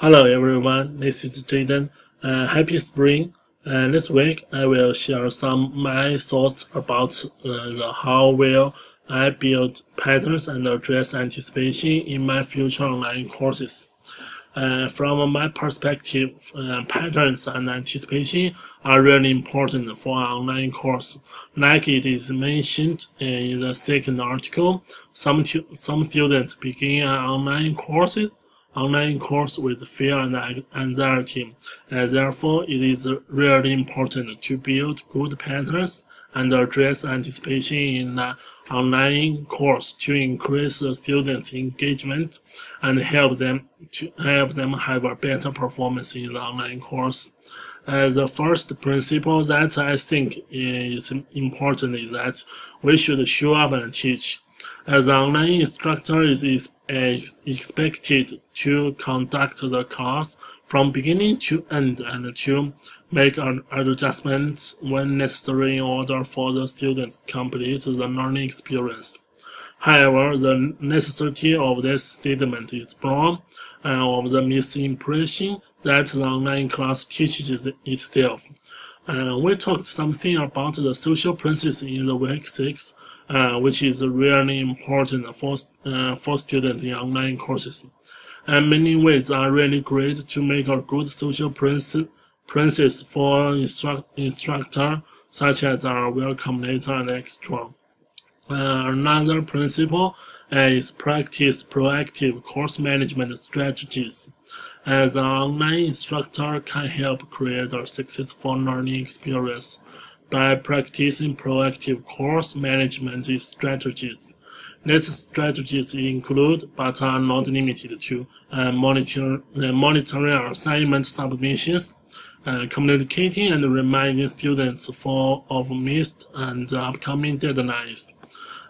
Hello everyone, this is Jayden. Uh, happy spring. Uh, this week I will share some my thoughts about uh, how will I build patterns and address anticipation in my future online courses. Uh, from my perspective, uh, patterns and anticipation are really important for online course. Like it is mentioned in the second article, some, some students begin an online courses online course with fear and anxiety. And therefore, it is really important to build good patterns and address anticipation in an online course to increase the students' engagement and help them to help them have a better performance in the online course. Uh, the first principle that I think is important is that we should show up and teach. As an online instructor is, is expected to conduct the course from beginning to end and to make an adjustments when necessary in order for the students to complete the learning experience. However, the necessity of this statement is born uh, of the misimpression that the online class teaches itself. Uh, we talked something about the social principles in the week 6 uh, which is really important for, uh, for students in online courses. And many ways are really great to make a good social principles for instru instructor, such as our welcome letter and extra. Uh, another principle is practice proactive course management strategies. As an online instructor can help create a successful learning experience by practicing proactive course management strategies. These strategies include, but are not limited to, uh, monitor, uh, monitoring assignment submissions, uh, communicating and reminding students for of missed and upcoming deadlines,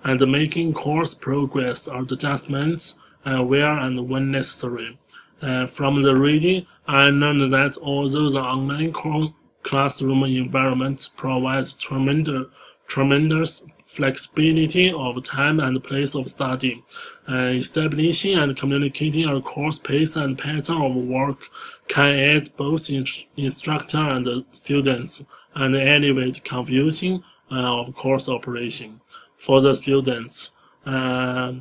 and making course progress or adjustments uh, where and when necessary. Uh, from the reading, I learned that although the online course classroom environment provides tremendous, tremendous flexibility of time and place of study. Uh, establishing and communicating a course pace and pattern of work can aid both instructor and students and alleviate confusion uh, of course operation. For the students, uh,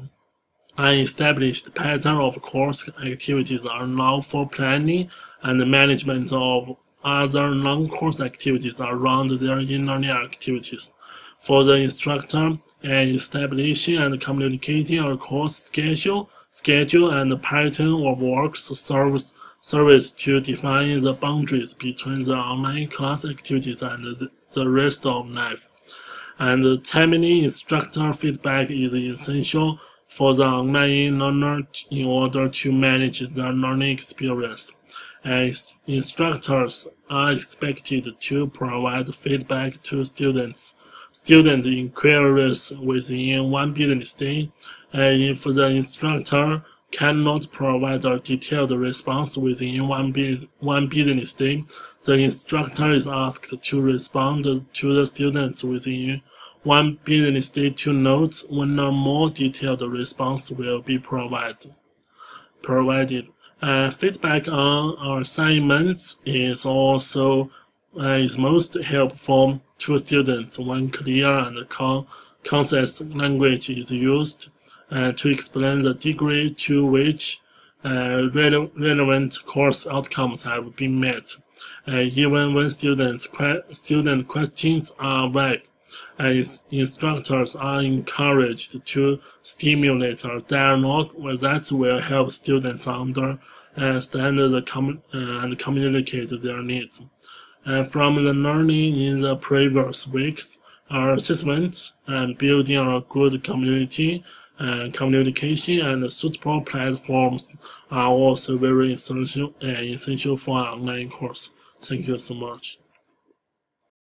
an established pattern of course activities are now for planning and management of other non-course activities around their e-learning activities. For the instructor, and establishing and communicating a course schedule, schedule and pattern of works serves service to define the boundaries between the online class activities and the, the rest of life. And timely instructor feedback is essential for the online learner in order to manage their learning experience instructors are expected to provide feedback to students. Student inquiries within one business day, and if the instructor cannot provide a detailed response within one, one business day, the instructor is asked to respond to the students within one business day to note when a more detailed response will be provided. provided. Uh, feedback on our assignments is also uh, is most helpful to students when clear and con concise language is used uh, to explain the degree to which uh, rele relevant course outcomes have been met, uh, even when students que student questions are vague. As instructors are encouraged to stimulate a dialogue that will help students understand the com uh, and communicate their needs. Uh, from the learning in the previous weeks, our assessment and building a good community uh, communication and suitable platforms are also very essential, uh, essential for our online course. Thank you so much.